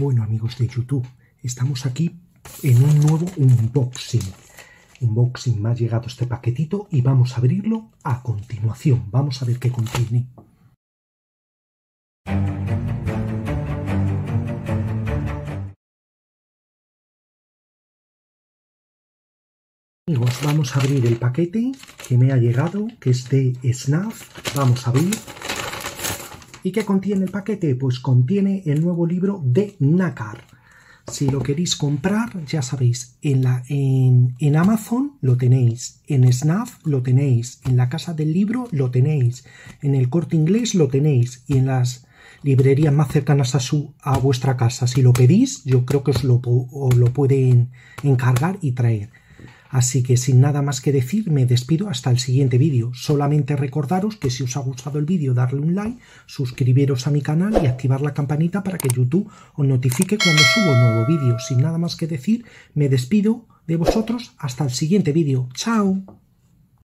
Bueno amigos de YouTube, estamos aquí en un nuevo unboxing. Unboxing me ha llegado este paquetito y vamos a abrirlo a continuación. Vamos a ver qué contiene. Amigos, vamos a abrir el paquete que me ha llegado, que es de SNAF. Vamos a abrir ¿Y qué contiene el paquete? Pues contiene el nuevo libro de Nácar. Si lo queréis comprar, ya sabéis, en, la, en, en, Amazon lo tenéis, en Snaf lo tenéis, en la casa del libro lo tenéis, en el corte inglés lo tenéis y en las librerías más cercanas a, su, a vuestra casa. Si lo pedís, yo creo que os lo, os lo pueden encargar y traer. Así que sin nada más que decir, me despido hasta el siguiente vídeo. Solamente recordaros que si os ha gustado el vídeo, darle un like, suscribiros a mi canal y activar la campanita para que YouTube os notifique cuando subo un nuevo vídeo. Sin nada más que decir, me despido de vosotros hasta el siguiente vídeo. ¡Chao!